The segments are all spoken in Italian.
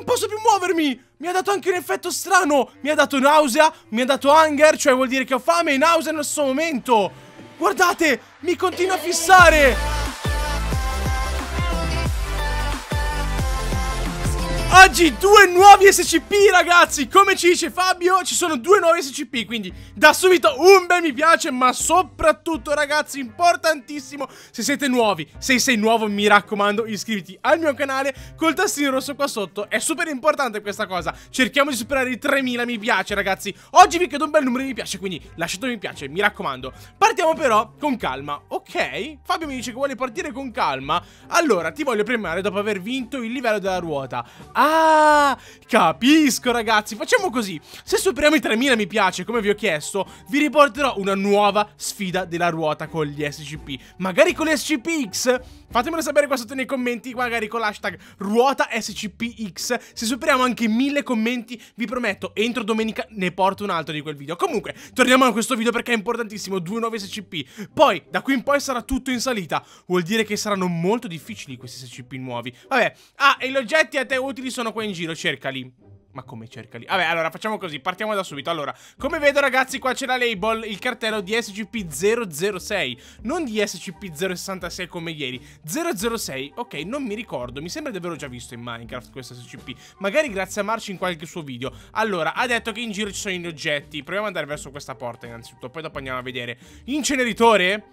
non posso più muovermi! Mi ha dato anche un effetto strano! Mi ha dato nausea, mi ha dato hunger, cioè vuol dire che ho fame e nausea nello stesso momento! Guardate, mi continua a fissare! Oggi due nuovi SCP ragazzi. Come ci dice Fabio ci sono due nuovi SCP Quindi da subito un bel mi piace Ma soprattutto ragazzi importantissimo Se siete nuovi. Se sei nuovo mi raccomando iscriviti al mio canale. Col tastino rosso qua sotto È super importante questa cosa. Cerchiamo di superare i 3000 mi piace ragazzi. Oggi vi chiedo un bel numero di mi piace Quindi lasciate un mi piace mi raccomando. Partiamo però con calma Ok? Fabio mi dice che vuole partire con calma. Allora ti voglio premiare dopo aver vinto il livello della ruota Ah, capisco ragazzi. Facciamo così. Se superiamo i 3000 mi piace come vi ho chiesto Vi riporterò una nuova sfida della ruota con gli SCP Magari con gli SCPX Fatemelo sapere qua sotto nei commenti Magari con l'hashtag ruota SCPX Se superiamo anche 1000 commenti Vi prometto entro domenica ne porto un altro di quel video. Comunque torniamo a questo video perché è importantissimo. Due nuovi SCP Poi da qui in poi sarà tutto in salita. Vuol dire che saranno molto difficili questi SCP nuovi. Vabbè. Ah e gli oggetti a te utili sono qua in giro, cercali. Ma come cercali? Vabbè, allora facciamo così, partiamo da subito. Allora, come vedo ragazzi, qua c'è la label Il cartello di SCP-006 Non di SCP-066 come ieri. 006, ok, non mi ricordo Mi sembra di averlo già visto in Minecraft questo SCP Magari grazie a March in qualche suo video. Allora, ha detto che in giro ci sono gli oggetti. Proviamo ad andare verso questa porta innanzitutto Poi dopo andiamo a vedere. Inceneritore?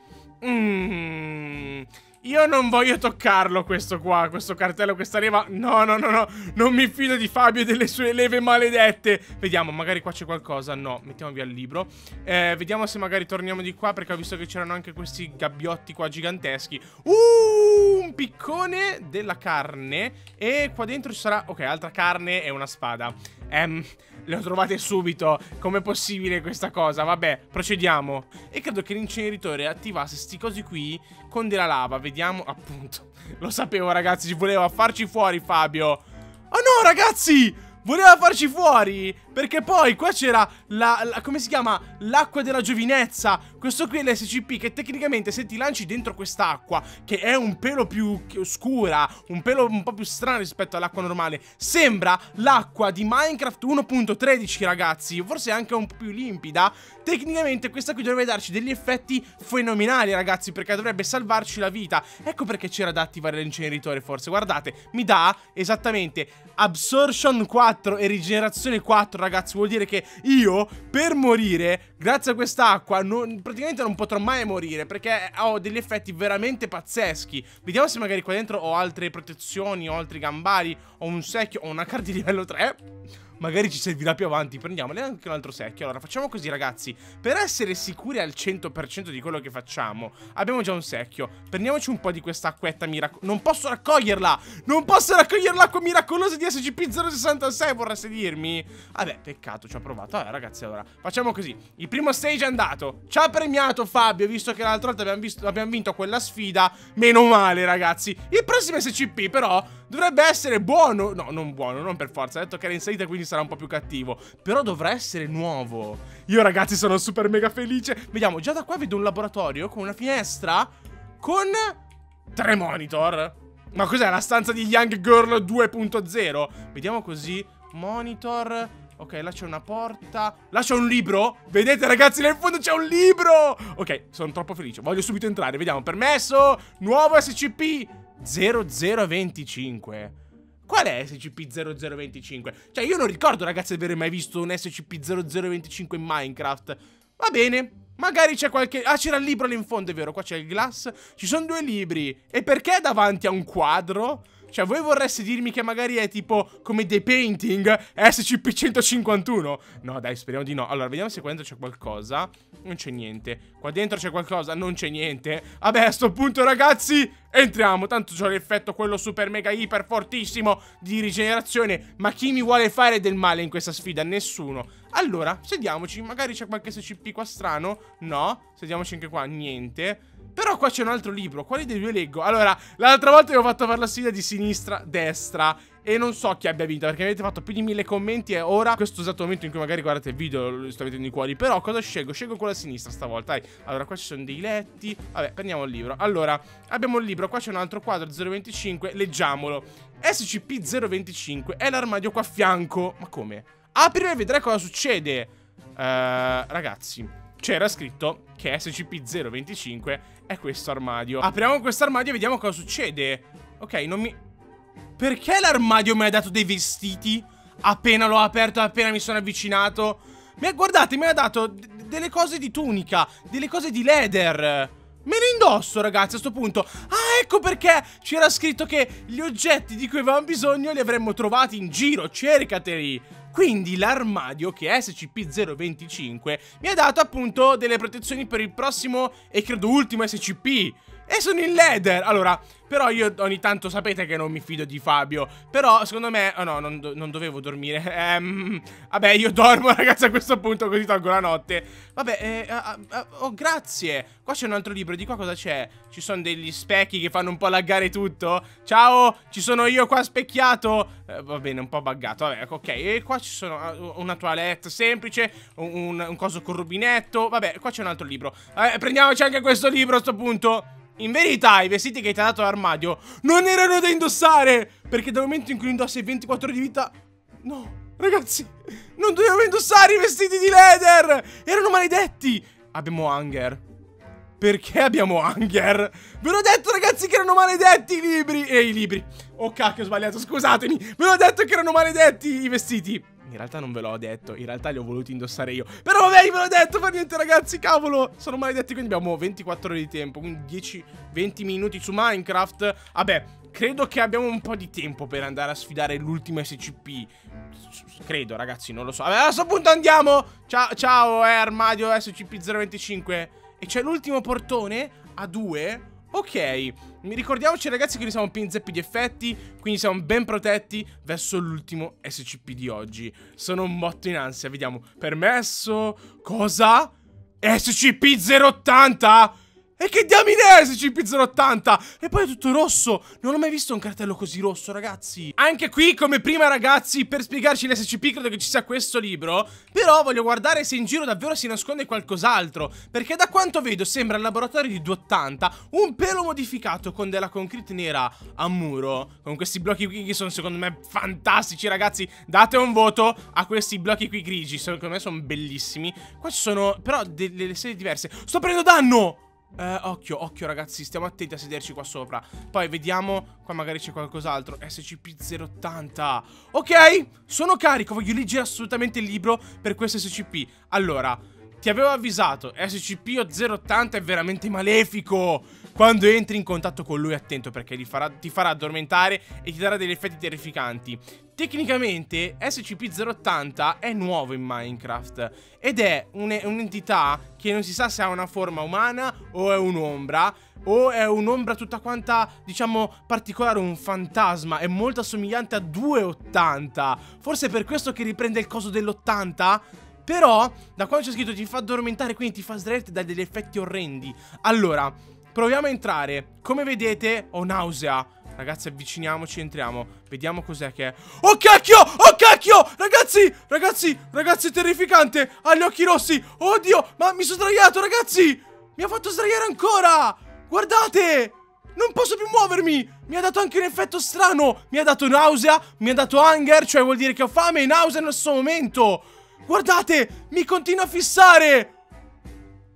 Mmm... Io non voglio toccarlo questo qua, questo cartello, questa leva No, no, no, no, non mi fido di Fabio e delle sue leve maledette. Vediamo, magari qua c'è qualcosa. No, mettiamo via il libro. Eh, Vediamo se magari torniamo di qua Perché ho visto che c'erano anche questi gabbiotti qua giganteschi. Uh, un piccone della carne. E qua dentro ci sarà, ok, altra carne e una spada Ehm, le ho trovate subito. Com'è possibile questa cosa? Vabbè, procediamo. E credo che l'inceneritore attivasse sti cosi qui Con della lava, vediamo Appunto, lo sapevo ragazzi, ci voleva farci fuori Fabio. Oh no ragazzi Voleva farci fuori Perché poi qua c'era la, la, Come si chiama? L'acqua della giovinezza. Questo qui è l'SCP Che tecnicamente se ti lanci dentro quest'acqua Che è un pelo più scura Un pelo un po' più strano rispetto all'acqua normale Sembra l'acqua di Minecraft 1.13 ragazzi. Forse anche un po' più limpida. Tecnicamente questa qui dovrebbe darci degli effetti fenomenali ragazzi Perché dovrebbe salvarci la vita. Ecco perché c'era da attivare l'inceneritore forse. Guardate, mi dà esattamente Absorption 4 4 e rigenerazione 4, ragazzi. Vuol dire che io, per morire, grazie a quest'acqua, praticamente non potrò mai morire. Perché ho degli effetti veramente pazzeschi. Vediamo se magari qua dentro ho altre protezioni, ho altri gambari, ho un secchio, ho una carta di livello 3. Magari ci servirà più avanti Prendiamole anche un altro secchio. Allora facciamo così ragazzi. Per essere sicuri al 100% di quello che facciamo Abbiamo già un secchio. Prendiamoci un po' di questa acquetta miracolosa Non posso raccoglierla! Non posso raccogliere l'acqua miracolosa di SCP-066 Vorreste dirmi? Vabbè peccato ci ho provato. Allora ragazzi allora Facciamo così. Il primo stage è andato. Ci ha premiato Fabio Visto che l'altra volta abbiamo, visto, abbiamo vinto quella sfida. Meno male ragazzi. Il prossimo SCP però Dovrebbe essere buono. No non buono Non per forza. Ha detto che era in salita quindi sarà un po' più cattivo. Però dovrà essere nuovo. Io ragazzi sono super mega felice. Vediamo, già da qua vedo un laboratorio con una finestra Con tre monitor. Ma cos'è, la stanza di Young Girl 2.0? Vediamo così. Monitor. Ok, là c'è una porta. Là c'è un libro? Vedete ragazzi, nel fondo c'è un libro! Ok, sono troppo felice. Voglio subito entrare. Vediamo, permesso? Nuovo SCP 0025 Qual è SCP-0025? Cioè, io non ricordo, ragazzi, di aver mai visto un SCP-0025 in Minecraft. Va bene. Magari c'è qualche... Ah, c'era il libro lì in fondo, è vero. Qua c'è il glass. Ci sono due libri. E perché davanti a un quadro? Cioè, voi vorreste dirmi che magari è tipo come dei painting SCP-151? No, dai, speriamo di no. Allora, vediamo se qua dentro c'è qualcosa. Non c'è niente. Qua dentro c'è qualcosa? Non c'è niente. Vabbè, a sto punto, ragazzi, entriamo. Tanto c'ho l'effetto quello super mega iper fortissimo di rigenerazione. Ma chi mi vuole fare del male in questa sfida? Nessuno. Allora, sediamoci. Magari c'è qualche SCP qua strano? No. Sediamoci anche qua. Niente. Però qua c'è un altro libro, quali dei due leggo? Allora, l'altra volta vi ho fatto fare la sfida di sinistra, destra E non so chi abbia vinto perché avete fatto più di mille commenti e ora, questo esatto momento in cui magari guardate il video, sto vedendo i cuori. Però cosa scelgo? Scelgo quello a sinistra stavolta, dai. Allora, qua ci sono dei letti. Vabbè, prendiamo il libro. Allora, abbiamo il libro, qua c'è un altro quadro 025, leggiamolo. SCP-025 è l'armadio qua a fianco. Ma come? Aprilo e vedrai cosa succede. Uh, ragazzi, c'era scritto che SCP-025 è questo armadio. Apriamo questo armadio e vediamo cosa succede. Ok, non mi... Perché l'armadio mi ha dato dei vestiti? Appena l'ho aperto, appena mi sono avvicinato. Mi ha, guardate, mi ha dato delle cose di tunica, delle cose di leather. Me le indosso, ragazzi, a sto punto. Ah, ecco perché c'era scritto che gli oggetti di cui avevamo bisogno li avremmo trovati in giro. Cercateli. Quindi l'armadio, che è SCP-025, mi ha dato appunto delle protezioni per il prossimo e credo ultimo SCP. E sono in leather. Allora, però io ogni tanto sapete che non mi fido di Fabio. Però secondo me, oh no, non, non dovevo dormire. Ehm, Vabbè, io dormo ragazzi a questo punto così tolgo la notte. Vabbè, eh, uh, uh, oh grazie. Qua c'è un altro libro, di qua cosa c'è? Ci sono degli specchi che fanno un po' laggare tutto? Ciao, ci sono io qua specchiato. Eh, Va bene, un po' buggato, vabbè, ok. E qua ci sono uh, una toilette semplice un, un, coso con rubinetto. Vabbè, qua c'è un altro libro. Eh, Prendiamoci anche questo libro a sto punto in verità i vestiti che ti ha dato l'armadio non erano da indossare Perché dal momento in cui indossi 24 ore di vita No, ragazzi Non dovevo indossare i vestiti di leather Erano maledetti! Abbiamo Hunger. Perché abbiamo Hunger? Ve l'ho detto ragazzi che erano maledetti i libri! E i libri. Oh cacchio ho sbagliato scusatemi. Ve l'ho detto che erano maledetti i vestiti in realtà non ve l'ho detto, in realtà li ho voluti indossare io. Però vabbè, ve l'ho detto, fa niente ragazzi, cavolo! Sono maledetti, quindi abbiamo 24 ore di tempo Quindi 10-20 minuti su Minecraft. Vabbè, credo che abbiamo un po' di tempo per andare a sfidare l'ultimo SCP Credo ragazzi, non lo so. Vabbè, a questo punto andiamo! Ciao, ciao, è armadio SCP-025 E c'è l'ultimo portone a due Ok, ricordiamoci ragazzi che noi siamo pin zeppi di effetti, quindi siamo ben protetti verso l'ultimo SCP di oggi. Sono un botto in ansia, vediamo. Permesso? Cosa? SCP-080? E che diamine è SCP-080? E poi è tutto rosso. Non ho mai visto un cartello così rosso, ragazzi. Anche qui, come prima, ragazzi Per spiegarci l'SCP credo che ci sia questo libro. Però voglio guardare se in giro davvero si nasconde qualcos'altro. Perché da quanto vedo sembra il laboratorio di 280 Un pelo modificato con della concrete nera a muro. Con questi blocchi qui che sono secondo me fantastici, ragazzi. Date un voto a questi blocchi qui grigi. Secondo me sono bellissimi. Qua ci sono però delle serie diverse. Sto prendendo danno! Eh, occhio, occhio ragazzi, stiamo attenti a sederci qua sopra. Poi vediamo, qua magari c'è qualcos'altro. SCP-080 Ok, sono carico, voglio leggere assolutamente il libro per questo SCP Allora, ti avevo avvisato, SCP-080 è veramente malefico quando entri in contatto con lui attento perché ti farà, ti farà addormentare e ti darà degli effetti terrificanti. Tecnicamente SCP-080 è nuovo in Minecraft ed è un'entità che non si sa se ha una forma umana o è un'ombra o è un'ombra tutta quanta, diciamo, particolare, un fantasma, è molto assomigliante a 280. Forse è per questo che riprende il coso dell'80? Però, da quando c'è scritto ti fa addormentare, quindi ti fa sdraiare e dà degli effetti orrendi. Allora, Proviamo a entrare. Come vedete ho nausea. Ragazzi avviciniamoci entriamo. Vediamo cos'è che è. Oh cacchio! Oh cacchio! Ragazzi! Ragazzi! Ragazzi terrificante! Ha gli occhi rossi. Oddio Ma mi sono sdraiato ragazzi! Mi ha fatto sdraiare ancora! Guardate! Non posso più muovermi! Mi ha dato anche un effetto strano! Mi ha dato nausea, mi ha dato hunger, cioè vuol dire che ho fame e nausea nello stesso momento! Guardate! Mi continua a fissare!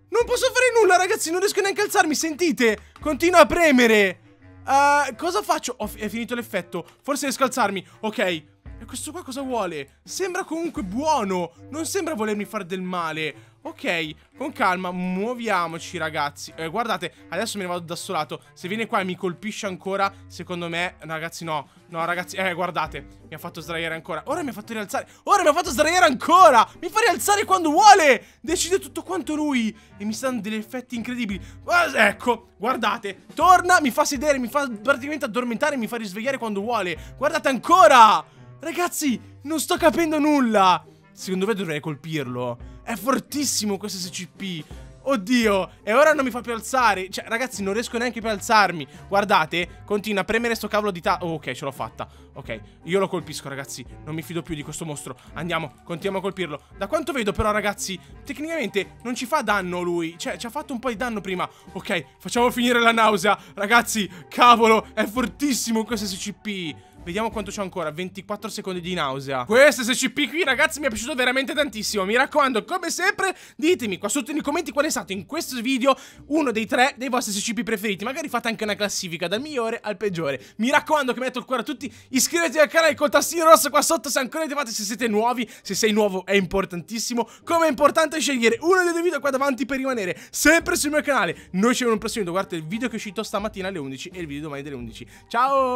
Non posso fare nulla, ragazzi, non riesco neanche a alzarmi, sentite? Continua a premere. Uh, cosa faccio? Oh, è finito l'effetto. Forse riesco a alzarmi. Ok. E questo qua cosa vuole? Sembra comunque buono. Non sembra volermi fare del male. Ok, con calma, muoviamoci ragazzi. Eh, Guardate, adesso me ne vado da solato Se viene qua e mi colpisce ancora Secondo me, ragazzi no. No ragazzi, eh guardate. Mi ha fatto sdraiare ancora. Ora mi ha fatto rialzare. Ora mi ha fatto sdraiare ancora! Mi fa rialzare quando vuole! Decide tutto quanto lui! E mi sta dando degli effetti incredibili. Eh, Ecco, guardate. Torna, mi fa sedere, mi fa praticamente addormentare Mi fa risvegliare quando vuole. Guardate ancora! Ragazzi, non sto capendo nulla Secondo me dovrei colpirlo. È fortissimo questo SCP. Oddio, e ora non mi fa più alzare. Cioè, ragazzi, non riesco neanche più a alzarmi. Guardate, continua a premere sto cavolo di ta... Oh, ok, ce l'ho fatta. Ok, io lo colpisco, ragazzi. Non mi fido più di questo mostro. Andiamo, continuiamo a colpirlo. Da quanto vedo, però, ragazzi, tecnicamente non ci fa danno lui. Cioè, ci ha fatto un po' di danno prima. Ok, facciamo finire la nausea. Ragazzi, cavolo, è fortissimo questo SCP. Vediamo quanto c'ho ancora. 24 secondi di nausea. Questo SCP qui ragazzi mi è piaciuto veramente tantissimo. Mi raccomando come sempre ditemi qua sotto nei commenti Qual è stato in questo video uno dei tre dei vostri SCP preferiti. Magari fate anche una classifica dal migliore al peggiore. Mi raccomando che metto il cuore a tutti. Iscrivetevi al canale col tastino rosso qua sotto Se ancora avete fatto se siete nuovi Se sei nuovo è importantissimo. Come è importante scegliere uno dei due video qua davanti per rimanere sempre sul mio canale. Noi ci vediamo un prossimo video. Guardate il video che è uscito stamattina alle 11 E il video domani alle 11 Ciao